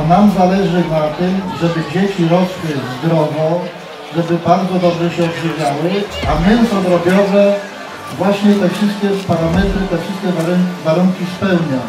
A nam zależy na tym, żeby dzieci rosły zdrowo, żeby bardzo dobrze się odżywiały, a mięso drobiowe właśnie te wszystkie parametry, te wszystkie warunki spełnia.